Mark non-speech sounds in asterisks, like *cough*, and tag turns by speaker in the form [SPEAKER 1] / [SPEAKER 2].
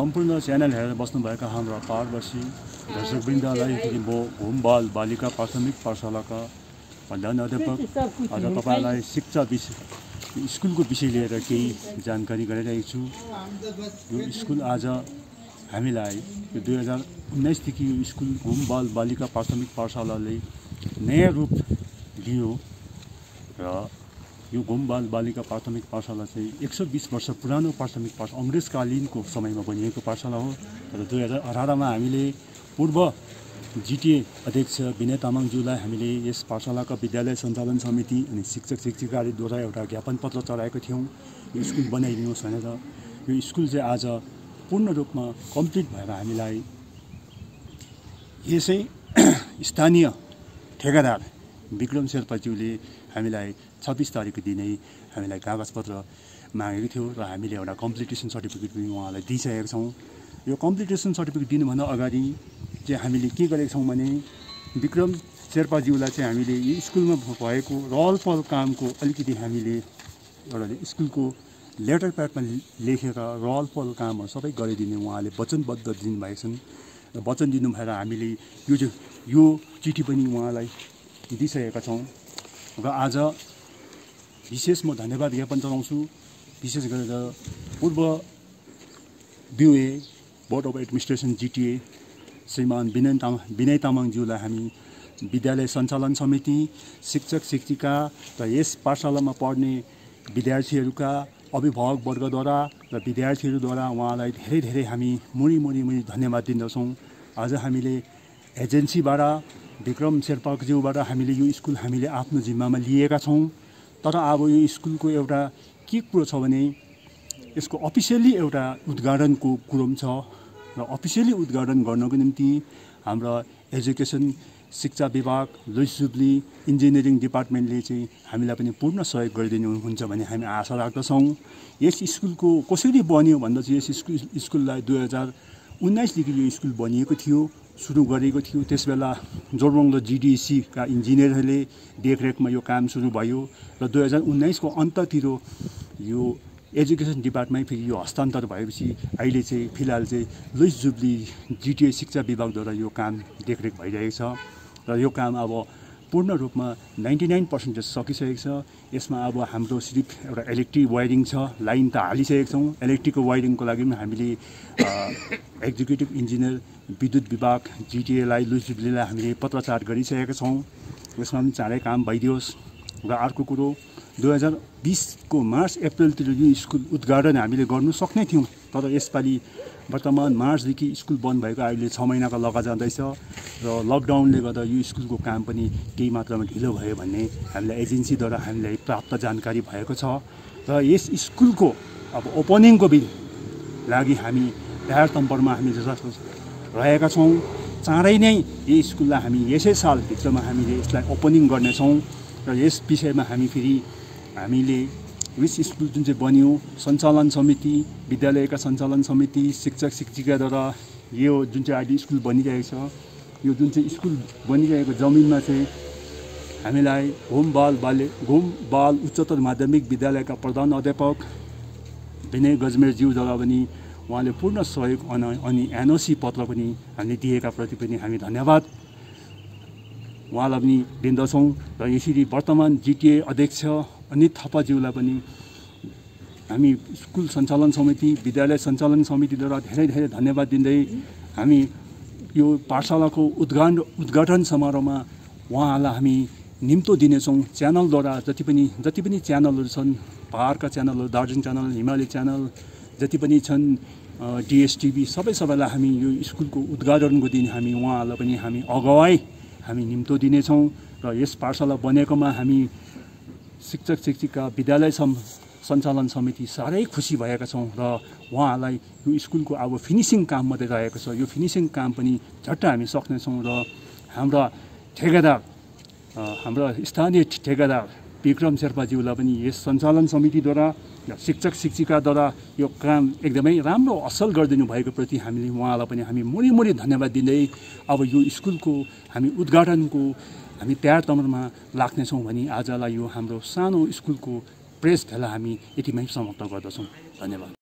[SPEAKER 1] सम्पूर्ण च्यानल हेरेर बस्नुभएका हाम्रा पारवासी दर्शकवृन्दलाई म घुम बाल बालिका प्राथमिक पाठशालाका प्रधान अध्यापक आज तपाईँलाई शिक्षा विषय स्कुलको विषय लिएर केही जानकारी गराइरहेको छु। यो स्कुल आज हामीलाई यो दुई हजार उन्नाइसदेखि यो स्कुल घुम बाल बालिका प्राथमिक पाठशालाले नयाँ रूप लियो र यो घुम बाल बालिका प्राथमिक पाठशाला चाहिँ एक सौ बिस वर्ष पुरानो प्राथमिक पाठ अङ्ग्रेजकालीनको समयमा बनिएको पाठशाला हो। र दुई हजार अठारमा हामीले पूर्व जिटिए अध्यक्ष विनय तामाङज्यूलाई हामीले यस पाठशालाका विद्यालय सञ्चालन समिति अनि शिक्षक शिक्षिकाद्वारा एउटा ज्ञापन पत्र चढाएको थियौँ। यो स्कुल बनाइदिनुहोस् भनेर। यो स्कुल चाहिँ आज पूर्ण रूपमा कम्प्लिट भएर हामीलाई यसै *clears throat* स्थानीय ठेगादार विक्रम शेर्पाज्यूले हामीलाई छब्बिस तारिकको दिनै हामीलाई कागजपत्र मागेको थियो र हामीले एउटा कम्प्लिटेसन सर्टिफिकेट पनि उहाँलाई दिइसकेका छौँ। यो कम्प्लिटेसन सर्टिफिकेट दिनुभन्दा अगाडि चाहिँ हामीले के गरेका छौँ भने विक्रम शेर्पाज्यूलाई चाहिँ हामीले यो स्कुलमा भएको रहल पहल कामको अलिकति हामीले एउटा स्कुलको लेटर प्याडमा लेखेर रहल पहल कामहरू सबै गरिदिने उहाँले वचनबद्ध दिनुभएका छन्। र वचन दिनुभएर हामीले यो यो चिठी पनि उहाँलाई दिइसकेका छौँ। र आज विशेष म धन्यवाद ज्ञापन चलाउँछु विशेष गरेर पूर्व BOA board of administration GTA श्रीमान विनय तामाङ विनय तामाङज्यूलाई हामी विद्यालय सञ्चालन समिति शिक्षक शिक्षिका र यस पाठशालामा पढ्ने विद्यार्थीहरूका अभिभावकवर्गद्वारा र विद्यार्थीहरूद्वारा उहाँलाई धेरै धेरै हामी मुरी मुरी मुरी धन्यवाद दिँदछौँ आज हामीले एजेन्सीबाट विक्रम शेर्पाज्यूबाट हामीले यो स्कुल हामीले आफ्नो जिम्मामा लिएका छौँ। तर अब यो स्कुलको एउटा के कुरो छ भने यसको अफिसियल्ली एउटा उद्घाटनको कुरो पनि छ र अफिसियली उद्घाटन गर्नको निम्ति हाम्रा एजुकेसन शिक्षा विभाग लुइस जुब्ली इन्जिनियरिङ डिपार्टमेन्टले चाहिँ हामीलाई पनि पूर्ण सहयोग गरिदिनुहुन्छ भन्ने हामी आशा राख्दछौँ। यस स्कुलको कसरी बन्यो भन्दा चाहिँ यस स्कुल स्कुललाई दुई हजार उन्नाइसदेखि यो स्कुल बनिएको थियो। सुरु गरेको थियो। त्यस बेला जोरबङ्लो जिडिसीका इन्जिनियरहरूले देखरेखमा यो काम सुरु भयो र दुई हजार उन्नाइसको अन्ततिर यो एजुकेसन डिपार्टमेन्ट फेरि यो हस्तान्तर भएपछि अहिले चाहिँ फिलहाल चाहिँ लुइस जुब्ली जिटिए शिक्षा विभागद्वारा यो काम देखरेख भइरहेको छ। र यो काम अब पूर्ण रूपमा नाइन्टी नाइन पर्सेन्टेज सकिसकेको छ। यसमा अब हाम्रो सिर्फ एउटा इलेक्ट्रिक वायरिङ छ। लाइन त हालिसकेको छौँ। इलेक्ट्रिकको वायरिङको लागि पनि हामीले एक्जिक्युटिभ इन्जिनियर *coughs* विद्युत विभाग जिटिएलाई लुइस जुब्लीलाई हामीले पत्रचार गरिसकेका छौँ। यसमा पनि चाँडै काम भइदियोस्। र अर्को कुरो दुई हजार बिसको मार्च अप्रिलतिर यो स्कुल उद्घाटन हामीले गर्नु सक्ने थियौँ। तर यसपालि वर्तमान मार्चदेखि स्कुल बन्द भएको अहिले छ महिनाको लगा जाँदैछ र लकडाउनले गर्दा यो स्कुलको काम पनि केही मात्रामा ढिलो भयो भन्ने हामीलाई एजेन्सीद्वारा हामीलाई प्राप्त जानकारी भएको छ। र यस स्कुलको अब ओपनिङको दिन लागि हामी तयार तम्परमा हामी रहेका छौँ। चाँडै नै यो स्कुललाई हामी यसै सालभित्रमा हामीले यसलाई ओपनिङ गर्नेछौँ र यस विषयमा हामी फेरि हामीले यस स्कुल जुन चाहिँ बन्यो सञ्चालन समिति विद्यालयका सञ्चालन समिति शिक्षक शिक्षिकाद्वारा यो जुन चाहिँ अहिले स्कुल बनिरहेको छ यो जुन चाहिँ स्कुल बनिरहेको जमिनमा चाहिँ हामीलाई घुम बाल बाल्य घुम बाल उच्चतर माध्यमिक विद्यालयका प्रधान अध्यापक विनय गजमेरज्यूद्वारा पनि उहाँले पूर्ण सहयोग अन अनि एनओसी पत्र पनि हामीले दिएका प्रति पनि हामी धन्यवाद। उहाँलाई पनि दिँदछौँ र यसरी वर्तमान जिटिए अध्यक्ष अनित थापाज्यूलाई पनि हामी स्कुल सञ्चालन समिति विद्यालय सञ्चालन समितिद्वारा धेरै धेरै धन्यवाद दिँदै हामी यो पाठशालाको उद्घाटन उद्घाटन समारोहमा उहाँहरूलाई हामी निम्तो दिनेछौँ। च्यानलद्वारा जति पनि जति पनि च्यानलहरू छन् पाहाडका च्यानलहरू दार्जिलिङ च्यानल हिमालय च्यानल जति पनि छन् डिएसटिभी सबै सबैलाई हामी यो स्कुलको उद्घाटनको दिन हामी उहाँहरूलाई पनि हामी अगुवाई हामी निम्तो दिनेछौँ र यस पाठशाला बनेकोमा हामी शिक्षक शिक्षिका विद्यालय सम् सञ्चालन समिति साह्रै खुसी भएका छौँ र उहाँहरूलाई यो स्कुलको अब फिनिसिङ काम मात्रै रहेको छ। यो फिनिसिङ काम पनि झट्ट हामी सक्नेछौँ र हाम्रा ठेकेदार हाम्रा स्थानीय ठेकेदार विक्रम शेर्पाज्यूलाई पनि यस सञ्चालन समितिद्वारा शिक्षक शिक्षिकाद्वारा यो काम एकदमै राम्रो असल गरिदिनु भएको प्रति हामीले उहाँलाई पनि हामी मुरी मुरी धन्यवाद दिँदै अब यो स्कुलको हामी उद्घाटनको हामी तयार तमरमा लाग्नेछौँ भने आजलाई यो हाम्रो सानो स्कुलको प्रेस भेला हामी यतिमै समाप्त गर्दछौँ। धन्यवाद।